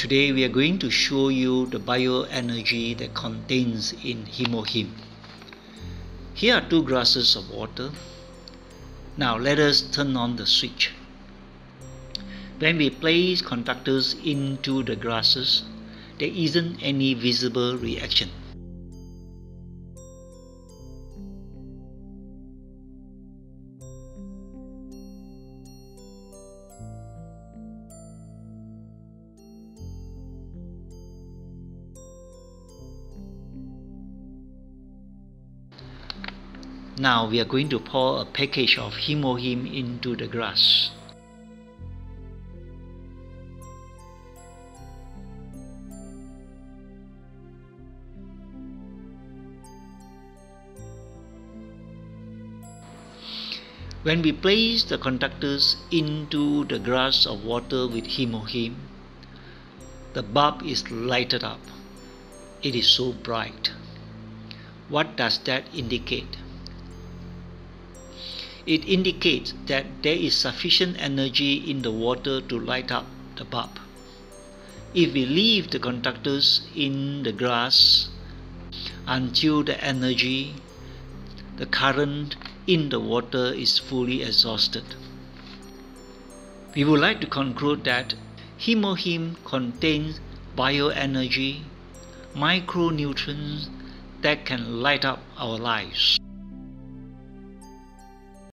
Today we are going to show you the bioenergy that contains in Hemohim. Here are two glasses of water. Now let us turn on the switch. When we place conductors into the glasses, there isn't any visible reaction. Now we are going to pour a package of Hemohim into the grass. When we place the conductors into the grass of water with Hemohim, the bulb is lighted up. It is so bright. What does that indicate? It indicates that there is sufficient energy in the water to light up the bulb. If we leave the conductors in the glass until the energy, the current in the water is fully exhausted. We would like to conclude that Hemohim contains bioenergy, micronutrients that can light up our lives.